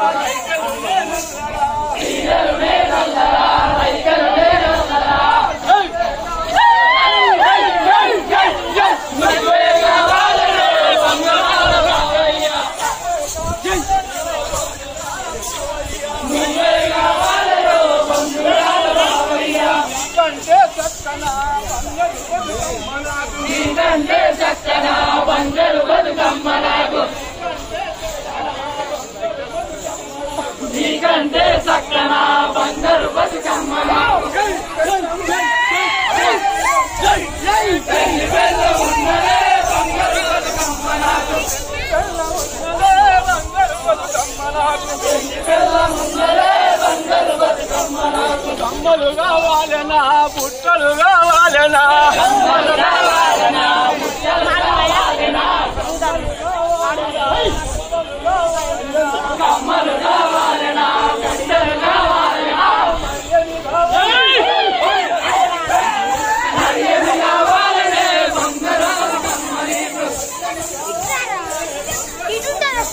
కంటే కంటే చక్కన బంగారు బతుకమ్మ. నాకు పెళ్ళి పెళ్ళ ఉన్నదే బంగారు బతుకమ్మ నాకు పెళ్ళి పెళ్ళ ఉన్నదే బంగారు బతుకమ్మ నాకు కమ్మలు కావాలనా బుట్టలు కావాలనా.